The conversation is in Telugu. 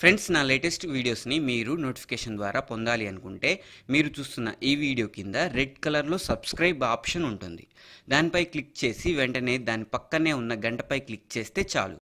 ఫ్రెండ్స్ నా లేటెస్ట్ వీడియోస్ని మీరు నోటిఫికేషన్ ద్వారా పొందాలి అనుకుంటే మీరు చూస్తున్న ఈ వీడియో కింద రెడ్ కలర్లో సబ్స్క్రైబ్ ఆప్షన్ ఉంటుంది. దానిపై క్లిక్ చేసి వెంటనే దాని పక్కనే ఉన్న గంటపై క్లిక్ చేస్తే చాలు.